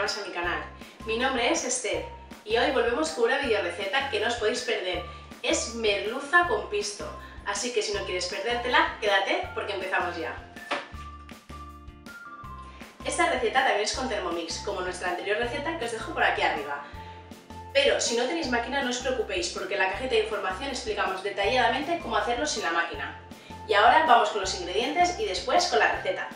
más a mi canal. Mi nombre es Esther y hoy volvemos con una video receta que no os podéis perder. Es merluza con pisto, así que si no quieres perdértela, quédate porque empezamos ya. Esta receta también es con Thermomix, como nuestra anterior receta que os dejo por aquí arriba. Pero si no tenéis máquina no os preocupéis porque en la cajita de información explicamos detalladamente cómo hacerlo sin la máquina. Y ahora vamos con los ingredientes y después con la receta.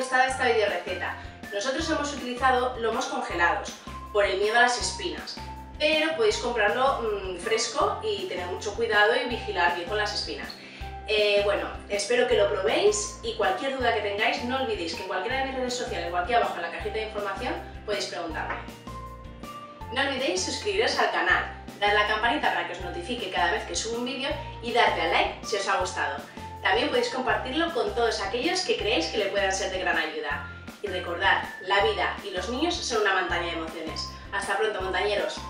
Esta video receta. Nosotros hemos utilizado lomos congelados por el miedo a las espinas, pero podéis comprarlo mmm, fresco y tener mucho cuidado y vigilar bien con las espinas. Eh, bueno, espero que lo probéis y cualquier duda que tengáis no olvidéis que en cualquiera de mis redes sociales o aquí abajo en la cajita de información podéis preguntarme. No olvidéis suscribiros al canal, dar la campanita para que os notifique cada vez que subo un vídeo y darle a like si os ha gustado. También podéis compartirlo con todos aquellos que creéis que le puedan ser de gran ayuda. Y recordad, la vida y los niños son una montaña de emociones. Hasta pronto, montañeros.